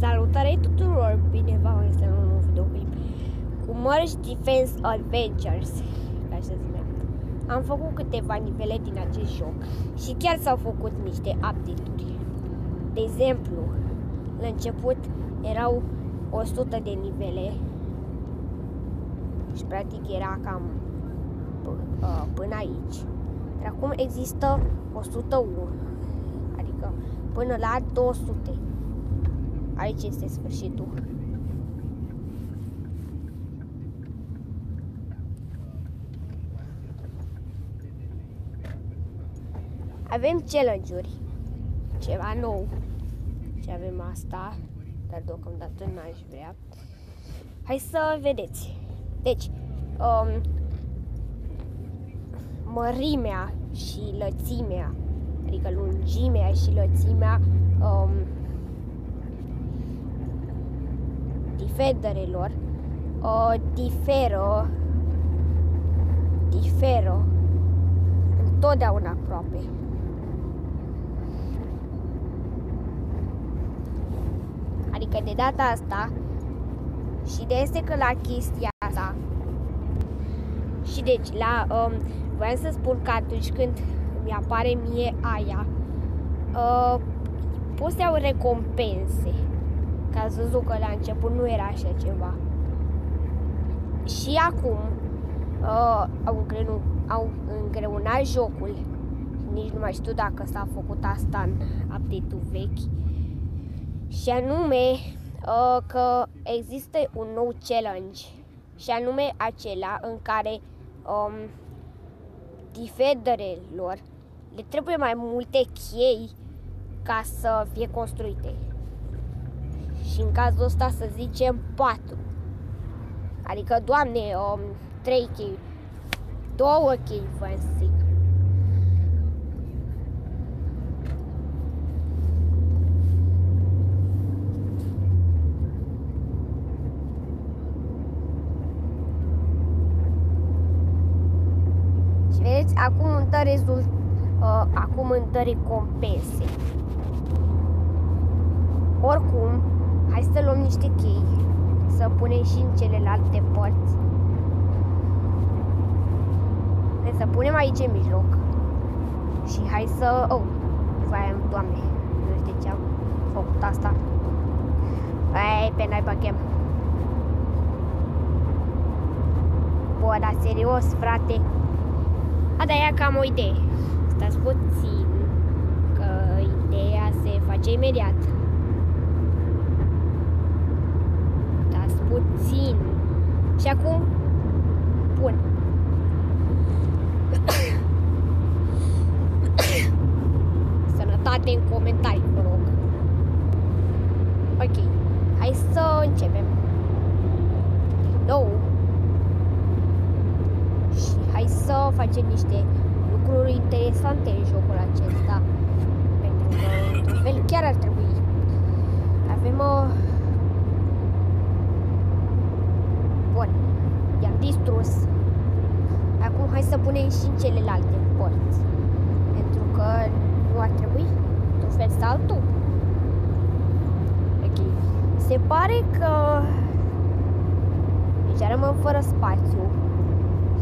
Salutare tuturor! Bine v-am găsit în un nou videoclip cu Merge Defense Adventures, ca să zic. Am făcut câteva nivele din acest joc și chiar s-au făcut niște update-uri. De exemplu, la început erau 100 de nivele și practic era cam uh, până aici. Dar acum există 101, adică până la 200. Aici este sfârșitul. Avem challenge-uri. Ceva nou. Și avem asta. Dar deocamdată n-aș vrea. Hai să vedeți. Deci, um, mărimea și lățimea, adică lungimea și lățimea um, diferelor uh, diferă diferă întotdeauna aproape. Adică de data asta și de este că la chestia asta și deci la um, voiam să spun că atunci când mi apare mie aia uh, pot să iau recompense că ați văzut că la început nu era așa ceva. Și acum uh, au, îngreu, au îngreunat jocul. Nici nu mai știu dacă s-a făcut asta în update-ul vechi. Și anume uh, că există un nou challenge. Și anume acela în care um, defenderelor le trebuie mai multe chei ca să fie construite și în cazul ăsta să zicem 4. Adică, doamne, um, 3 chei, 2 chei, voiam să zic. Și vedeți, acum îmi dă rezult, uh, acum îmi dă recompense. Oricum, Hai să luăm niște chei, să punem și în celelalte părți. Hai să punem aici în mijloc. Și hai să... Oh, vai, doamne, nu știu de ce am făcut asta. Hai, pe naiba chem. Bă, dar serios, frate. A, da, ia cam o idee. Stați puțin, că ideea se face imediat. Puțin. Și acum pun. Sănătate în comentarii, vă rog. Ok, hai să începem. Nou. Și hai să facem niște lucruri interesante în jocul acesta. Pentru că, într-un fel, chiar ar trebui. Avem o... Uh, Bun, i-am distrus. Acum hai să punem și în celelalte părți. Pentru că nu ar trebui într-un fel sau altul. Ok. Se pare că deja rămân fără spațiu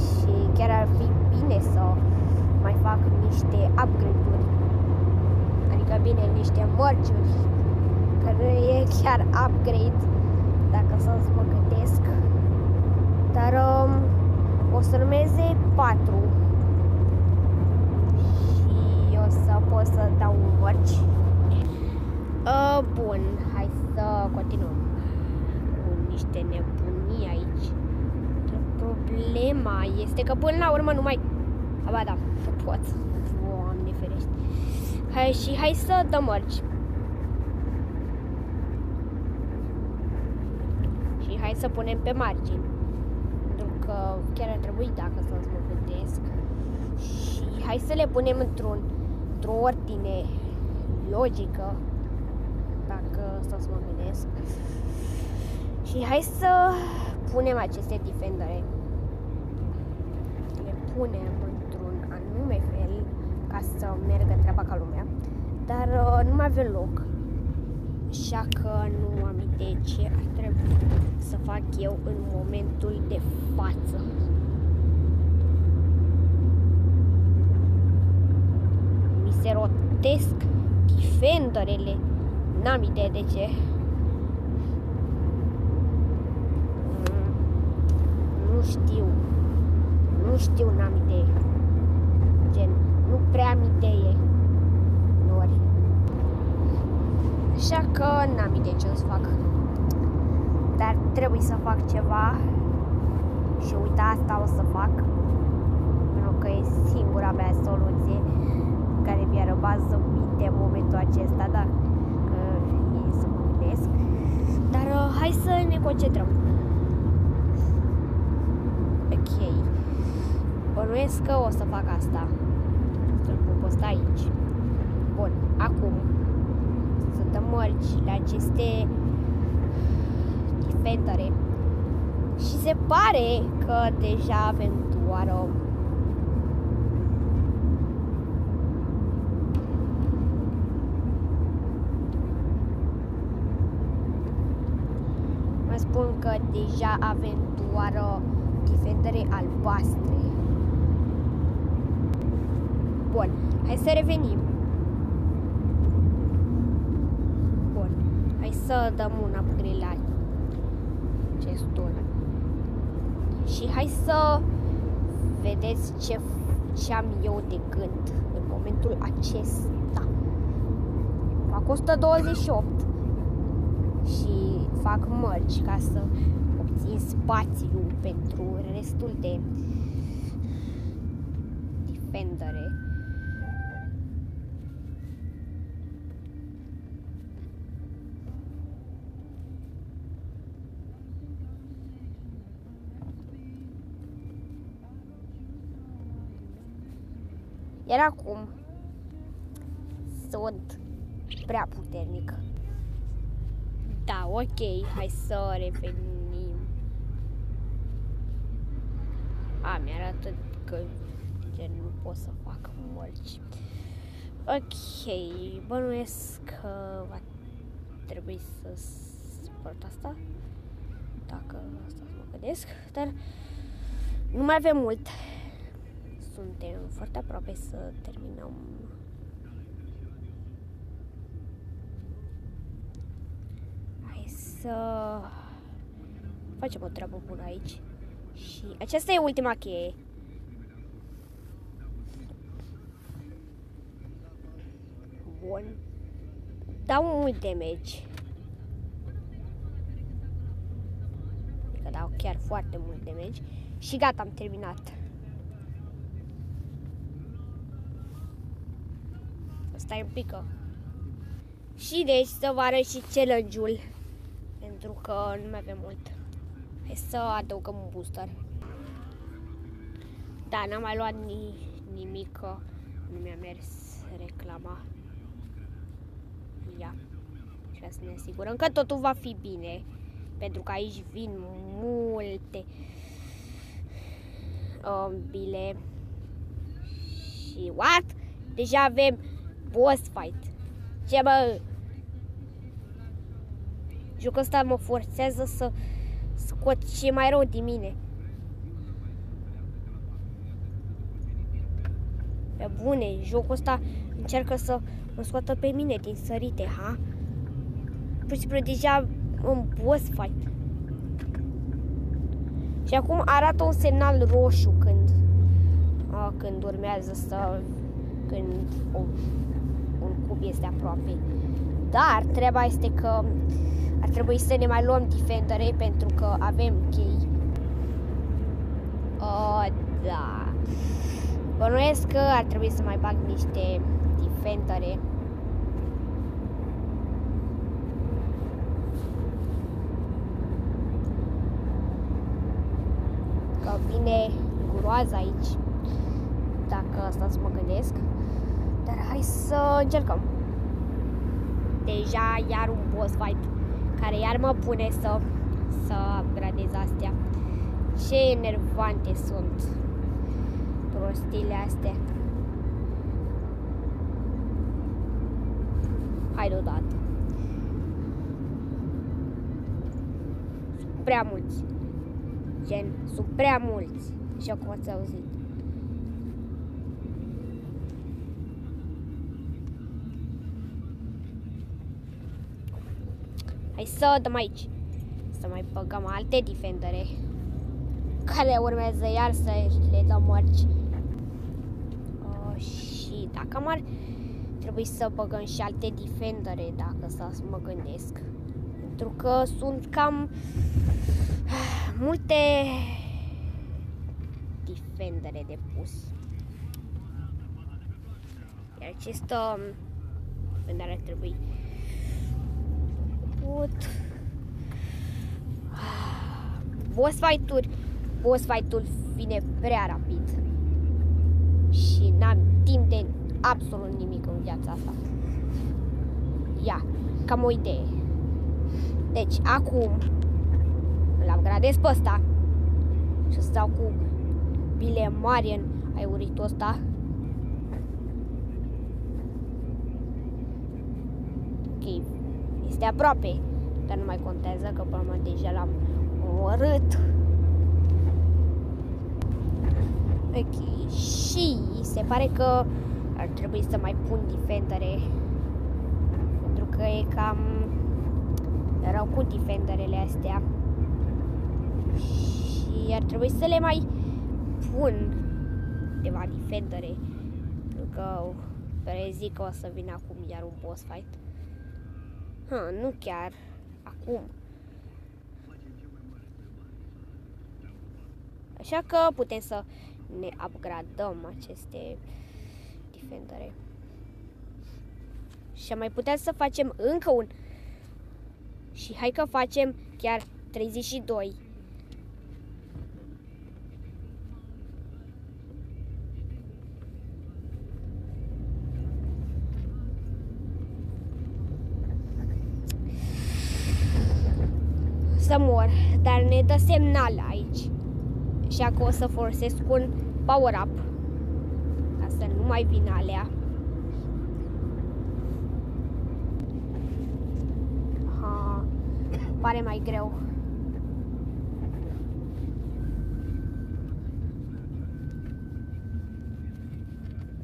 și chiar ar fi bine să mai fac niște upgrade-uri. Adică bine, niște mărciuri. Că nu e chiar upgrade dacă să-ți mă gândesc. Dar um, o să urmeze 4 și o să pot să dau vărci. Uh, bun, hai să continuăm cu niște nebunii aici. Problema este că până la urmă nu mai... Aba da, pot. Doamne ferește. Hai și hai să dăm mărci. Și hai să punem pe margini că chiar ar trebui dacă să mă gândesc. Și hai să le punem într-un, într-o ordine logică, dacă să mă gândesc. Și hai să punem aceste defendere. Le punem într-un anume fel ca să meargă treaba ca lumea. Dar uh, nu mai avem loc. Așa că nu am idee ce ar trebui să fac eu în momentul de față. Mi se rotesc defenderele. N-am idee de ce. Mm, nu știu. Nu știu, n-am idee. Gen, nu prea am idee. Nori. Așa că n-am idee ce o să fac. Dar trebuie să fac ceva. Și uita, asta o să fac. Pentru că e singura mea soluție care mi-a rămas în minte în momentul acesta, da, că e să mă gândesc. Dar uh, hai să ne concentrăm. Ok. Bănuiesc că o să fac asta. Să-l pun posta aici. Bun, acum să dăm mărci la aceste defendere. Și se pare că deja avem doar o spun că deja avem doar o defendere albastre. Bun, hai să revenim. Bun, hai să dăm un upgrade la acestul. Și hai să vedeți ce, ce am eu de gând în momentul acesta. Fac 128 și fac mărci ca să obțin spațiu pentru restul de defendere. Iar acum sunt prea puternic. Da, ok, hai să revenim. A, mi-arată că gen, nu pot să fac mărci. Ok, bănuiesc că va trebui să sport asta. Dacă asta să mă gândesc, dar nu mai avem mult. Suntem foarte aproape să terminăm să facem o treabă bună aici. Și aceasta e ultima cheie. Bun. Dau mult damage. Adică dau chiar foarte mult damage. Și gata, am terminat. Asta e un pică. Și deci să vă arăt și challenge-ul pentru că nu mai avem mult. Hai să adăugăm un booster. Da, n-am mai luat ni nimic, că nu mi-a mers reclama. Ia. Și să ne asigurăm că totul va fi bine. Pentru că aici vin multe um, bile. Și what? Deja avem boss fight. Ce bă? Jocul ăsta mă forțează să scot ce mai rău din mine. Pe bune, jocul ăsta încearcă să mă scoată pe mine din sărite, ha? Pur și simplu deja în boss fight. Și acum arată un semnal roșu când a, când urmează să când o, un cub este aproape. Dar treaba este că ar trebui să ne mai luăm defendere pentru că avem chei. Uh, da. Bănuiesc că ar trebui să mai bag niște defendere. Că vine groaza aici. Dacă asta să mă gândesc. Dar hai să încercăm. Deja iar un boss fight care iar mă pune să, să gradez astea. Ce enervante sunt prostile astea. Hai deodată. Sunt prea mulți. Gen, sunt prea mulți. Și acum ați auzit. Hai să dăm aici. Să mai băgăm alte defendere. Care urmează iar să le dăm mărci. Uh, și dacă m-ar trebui să băgăm și alte defendere, dacă să mă gândesc. Pentru că sunt cam multe defendere de pus. Iar acest um, defendere ar trebui put boss fight-uri boss fight-ul vine prea rapid și n-am timp de absolut nimic în viața asta. Ia, cam o idee. Deci, acum îl upgradez pe ăsta și să dau cu bile mari în aiuritul ăsta. Ok, este aproape, dar nu mai contează că până deja l-am omorât. Ok, și se pare că ar trebui să mai pun defendere. Pentru că e cam rău cu defenderele astea. Și ar trebui să le mai pun câteva defendere. Pentru că zic că o să vină acum iar un boss fight ha, nu chiar acum așa că putem să ne upgradăm aceste defendere. Și mai putea să facem încă un. Și hai că facem chiar 32. Să mor, dar ne dă semnal aici. Așa că o să folosesc un power-up să nu mai vină alea. Ha, pare mai greu.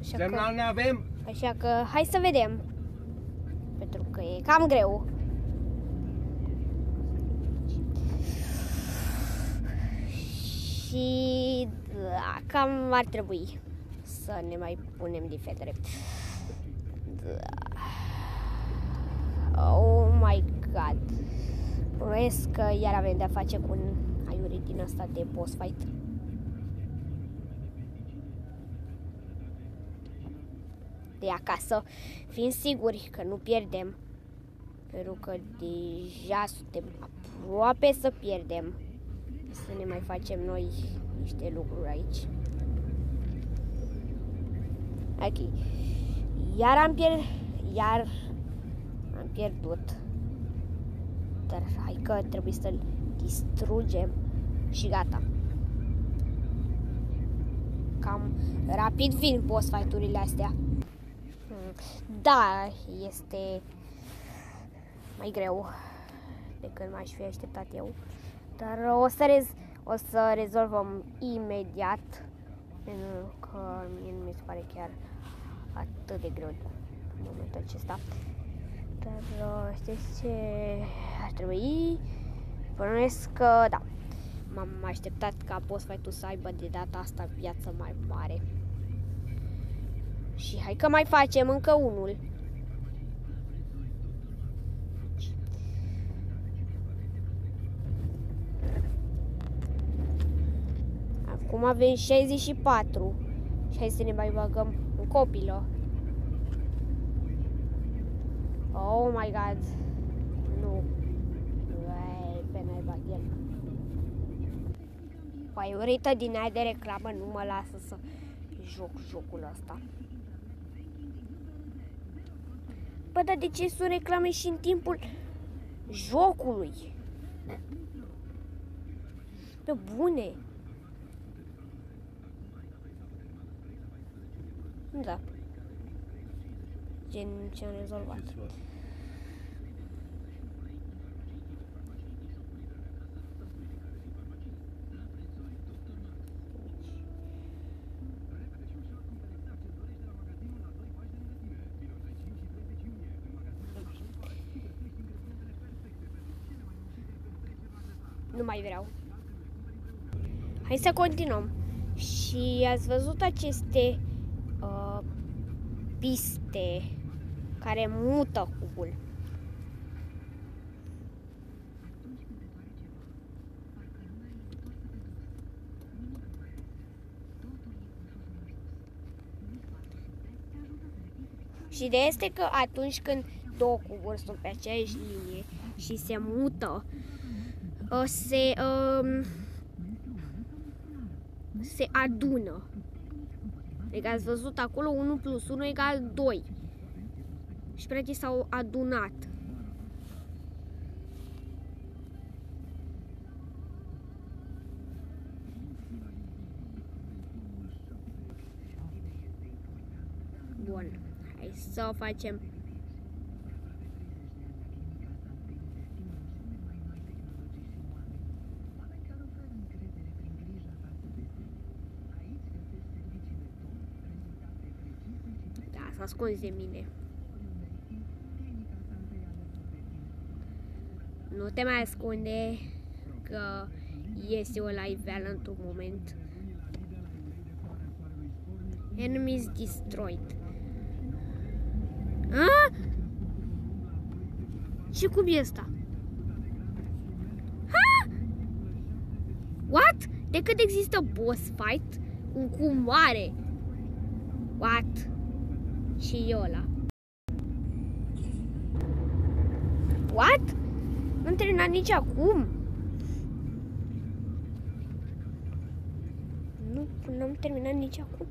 Așa Semnal că, ne avem? Așa că hai să vedem. Pentru că e cam greu. Și da, cam ar trebui să ne mai punem diferite. Da. Oh my god. Proiesc că iar avem de-a face cu un aiuri din asta de boss fight. De acasă, fiind siguri că nu pierdem. Pentru că deja suntem aproape să pierdem. Să ne mai facem noi niște lucruri aici. Ok. Iar am pierd... Iar am pierdut. Dar hai că trebuie să-l distrugem și gata. Cam rapid vin boss fight-urile astea. Hmm. Da, este mai greu decât m-aș fi așteptat eu. Dar o să, rez, o să rezolvăm imediat pentru că mie nu mi se pare chiar atât de greu în momentul acesta. Dar uh, știți ce ar trebui? Bănuiesc că da. M-am așteptat ca boss fight să aibă de data asta viață mai mare. Și hai că mai facem încă unul. Acum avem 64. Și hai să ne mai băgăm în copilă. Oh my god. Nu. Uai, pe naiba el. Păi, urită din aia de reclamă nu mă lasă să joc jocul ăsta. Bă, dar de ce sunt reclame și în timpul jocului? Pe bune. Da. Gen ce am rezolvat. Nu mai vreau. Hai să continuăm. Și ați văzut aceste piste care mută cubul. Și de este că atunci când două cuburi sunt pe aceeași linie și se mută, uh, se, um, se adună. Adică ați văzut acolo 1 plus 1 egal 2. Și practic s-au adunat. Bun, hai să o facem Da, s-a ascuns de mine. Nu te mai ascunde că este o live într-un moment. Enemies destroyed. A? Și cum e asta? Ha? What? De cât există boss fight? Un cu mare. What? Și eu ăla. What? Nu-am terminat nici acum. Nu, nu am terminat nici acum.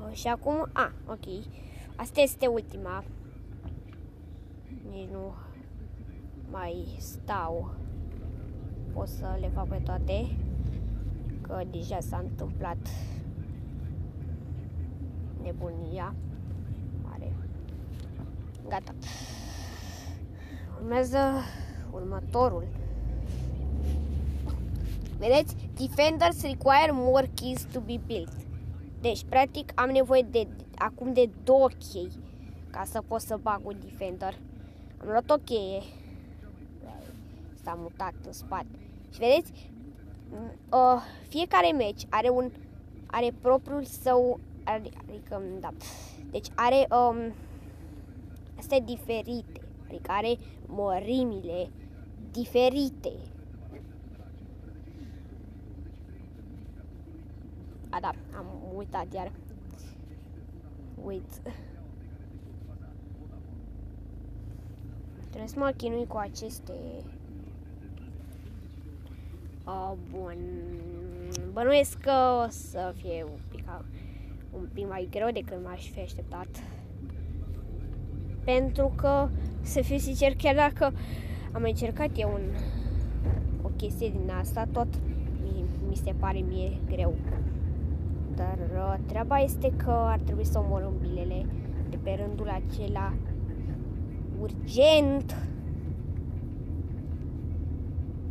Oh, și acum, a, ok. Asta este ultima. Nici nu mai stau. Pot să le fac pe toate. Că deja s-a întâmplat nebunia mare. Gata. Urmează următorul. Vedeți? Defenders require more keys to be built. Deci, practic, am nevoie de acum de două chei ca să pot să bag un defender. Am luat o cheie. S-a mutat în spate. Și vedeți? Uh, fiecare meci are un are propriul său adică, da. Deci are um, astea diferite. Adică are mărimile diferite. A, da, am uitat iar. Uit. Trebuie să mă chinui cu aceste... Oh, bun. Bănuiesc că o să fie un pic, un pic mai greu decât m-aș fi așteptat. Pentru că, să fiu sincer, chiar dacă am încercat eu un, o chestie din asta, tot mi, mi se pare mie greu. Dar uh, treaba este că ar trebui să omorâm bilele de pe rândul acela urgent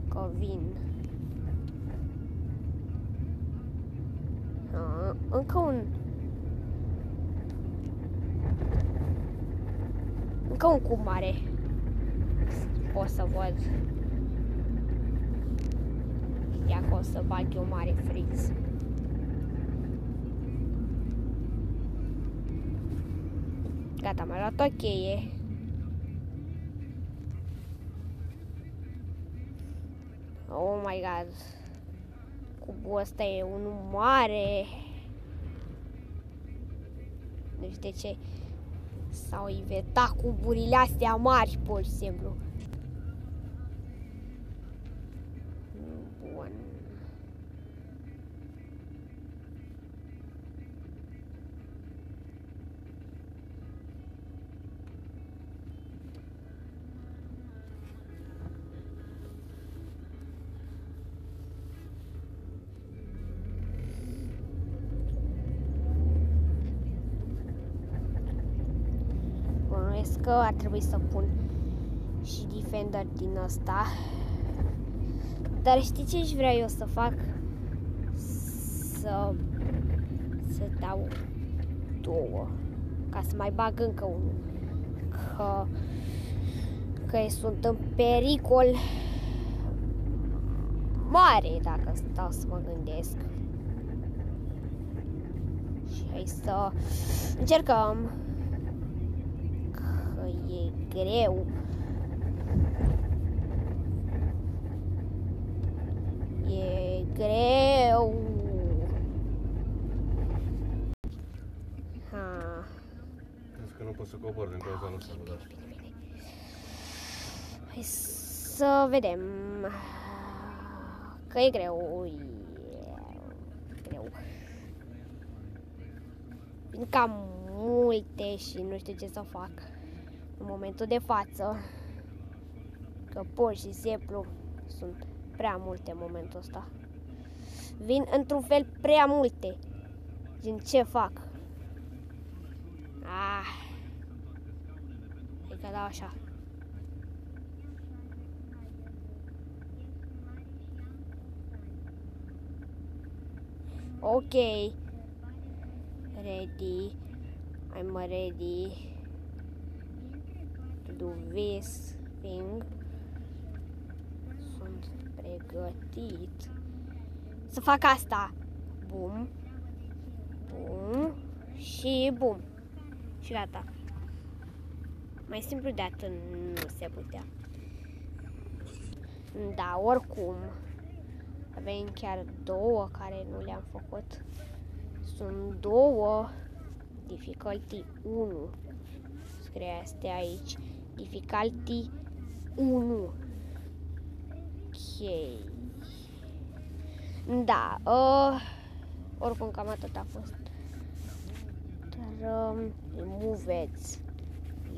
că vin. Uh, încă un încă un cub mare o să văd dacă o să bag eu mare friz. Gata, am luat o cheie. Oh my god. Cubul ăsta e unul mare. Nu știu de ce s-au inventat cuburile astea mari, pur și simplu. Că ar trebui să pun și Defender din ăsta. Dar știi ce își vreau eu să fac? Să, să dau două. Ca să mai bag încă unul. Că, că sunt în pericol mare dacă stau să mă gândesc. Și hai să încercăm. Că e greu. E greu. Ha. Crezi că nu pot să cobor din cauza noastră, da. Hai să vedem. Că e greu. E greu. Vin cam multe și nu știu ce să fac în momentul de față. Că pur și simplu sunt prea multe în momentul ăsta. Vin într-un fel prea multe. Din ce fac? Ah. Hai că dau așa. Okay. Ready. I'm ready to do this thing. Sunt pregătit să fac asta. Bum. Bum. Și bum. Și gata. Mai simplu de atât nu se putea. Da, oricum. Avem chiar două care nu le-am făcut. Sunt două. Difficulty 1. Scrie astea aici. Difficulty 1. Ok. Da. Uh, oricum cam atât a fost. Dar um, removeți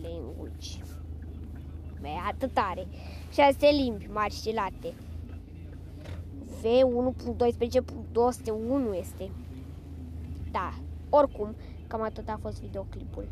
language. Băi, atât are. Șase limbi mari și late. V1.12.201 este. Da, oricum, cam atât a fost videoclipul.